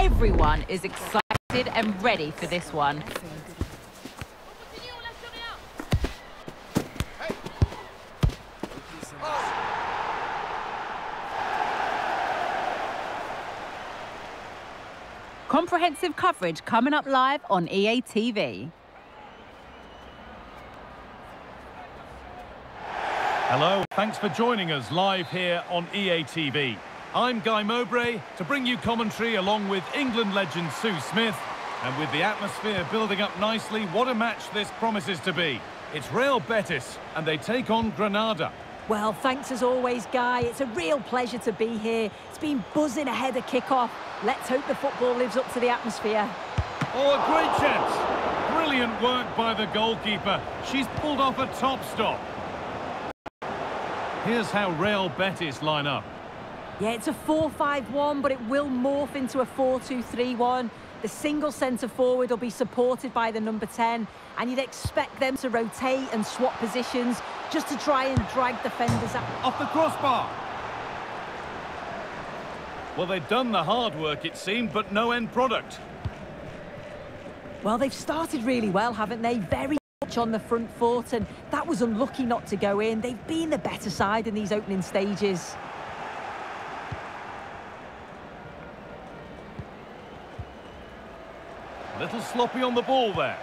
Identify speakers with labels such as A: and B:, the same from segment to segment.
A: everyone is excited and ready for this one. Comprehensive coverage coming up live on EA TV.
B: Hello, thanks for joining us live here on EA TV. I'm Guy Mowbray to bring you commentary along with England legend Sue Smith. And with the atmosphere building up nicely, what a match this promises to be. It's Real Betis and they take on Granada.
C: Well, thanks as always, Guy. It's a real pleasure to be here. It's been buzzing ahead of kick-off. Let's hope the football lives up to the atmosphere.
B: Oh, a great chance. Brilliant work by the goalkeeper. She's pulled off a top stop. Here's how Real Betis line up.
C: Yeah, it's a 4-5-1, but it will morph into a 4-2-3-1. The single centre forward will be supported by the number 10, and you'd expect them to rotate and swap positions just to try and drag defenders out.
B: Off the crossbar. Well, they've done the hard work, it seemed, but no end product.
C: Well, they've started really well, haven't they? Very much on the front foot and that was unlucky not to go in. They've been the better side in these opening stages.
B: Little sloppy on the ball there.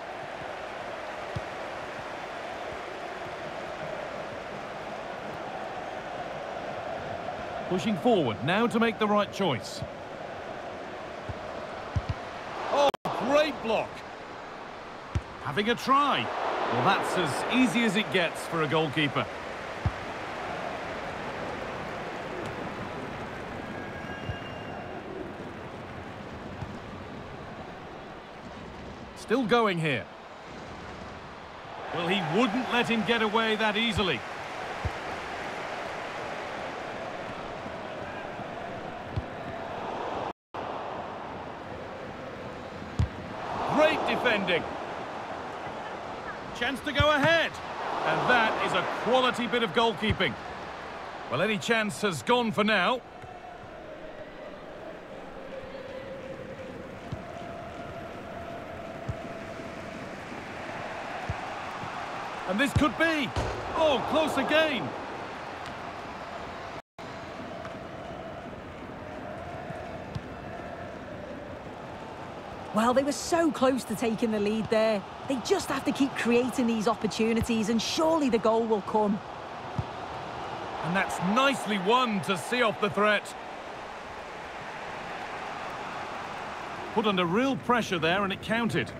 B: Pushing forward, now to make the right choice. Oh, great block. Having a try. Well, that's as easy as it gets for a goalkeeper. Still going here. Well, he wouldn't let him get away that easily. Great defending. Chance to go ahead. And that is a quality bit of goalkeeping. Well, any chance has gone for now. And this could be. Oh, close again.
C: Well, they were so close to taking the lead there. They just have to keep creating these opportunities and surely the goal will come.
B: And that's nicely won to see off the threat. Put under real pressure there and it counted.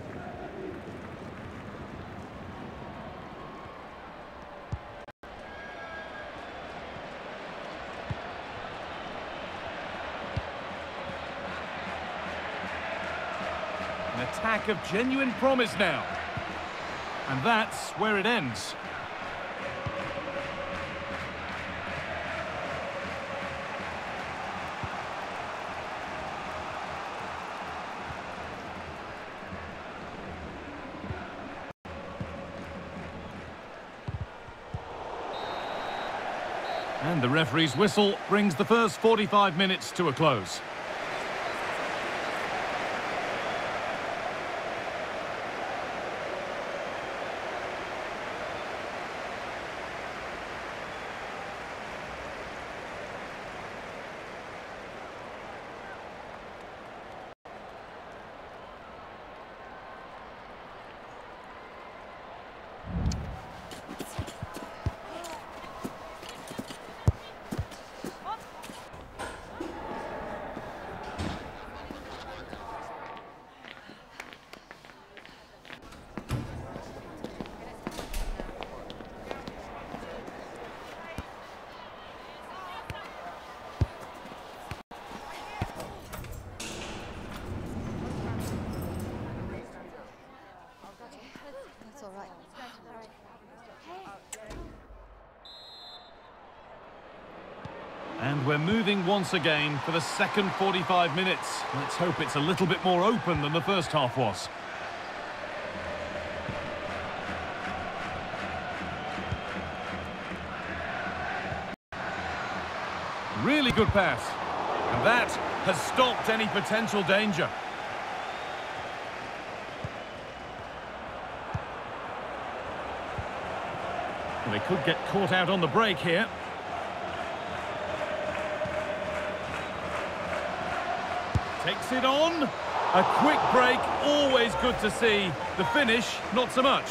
B: Attack of genuine promise now. And that's where it ends. And the referee's whistle brings the first 45 minutes to a close.
D: All right.
B: And we're moving once again for the second 45 minutes. Let's hope it's a little bit more open than the first half was. Really good pass. And that has stopped any potential danger. They could get caught out on the break here. Takes it on. A quick break, always good to see. The finish, not so much.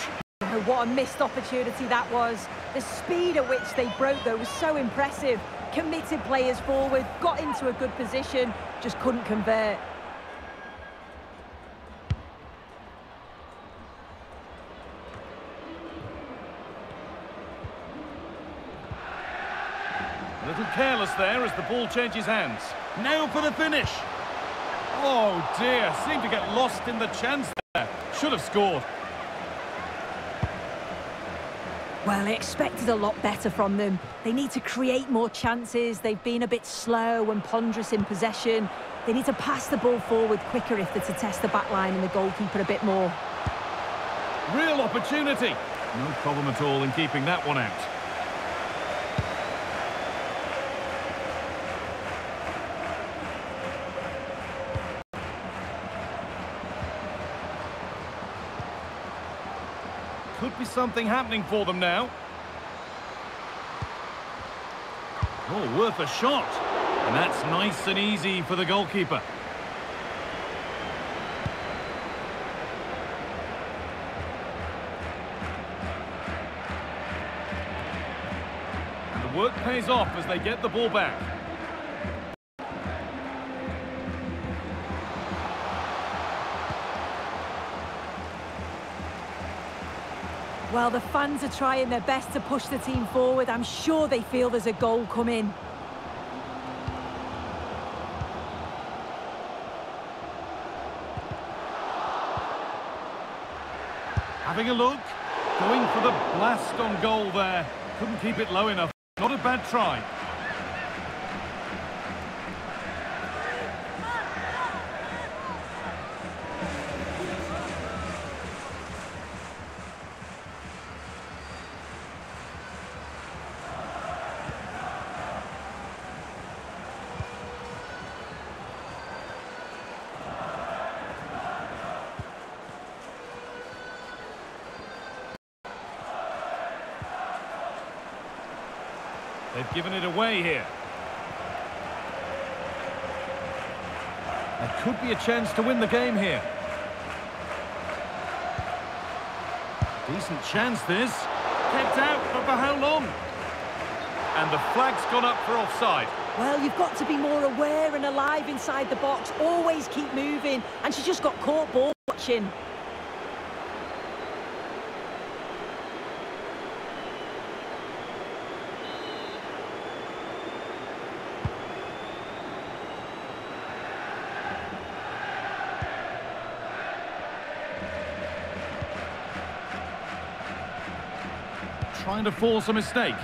C: What a missed opportunity that was. The speed at which they broke, though, was so impressive. Committed players forward, got into a good position, just couldn't convert.
B: Little careless there as the ball changes hands. Now for the finish. Oh dear, seemed to get lost in the chance there. Should have scored.
C: Well, I expected a lot better from them. They need to create more chances. They've been a bit slow and ponderous in possession. They need to pass the ball forward quicker if they're to test the back line and the goalkeeper a bit more.
B: Real opportunity. No problem at all in keeping that one out. Be something happening for them now. Oh, worth a shot. And that's nice and easy for the goalkeeper. And the work pays off as they get the ball back.
C: Well, the fans are trying their best to push the team forward. I'm sure they feel there's a goal coming.
B: Having a look. Going for the blast on goal there. Couldn't keep it low enough. Not a bad try. They've given it away here. There could be a chance to win the game here. Decent chance this. Kept out, but for how long? And the flag's gone up for offside.
C: Well, you've got to be more aware and alive inside the box. Always keep moving. And she just got caught ball watching.
B: Trying to force a mistake.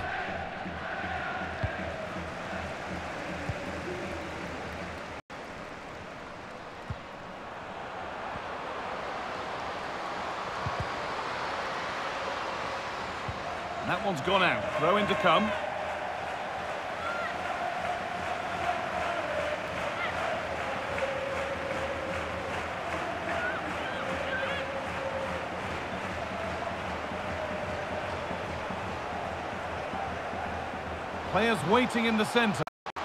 B: That one's gone out. Throw in to come. Players waiting in the centre. And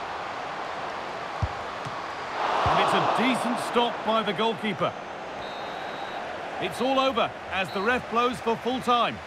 B: it's a decent stop by the goalkeeper. It's all over as the ref blows for full time.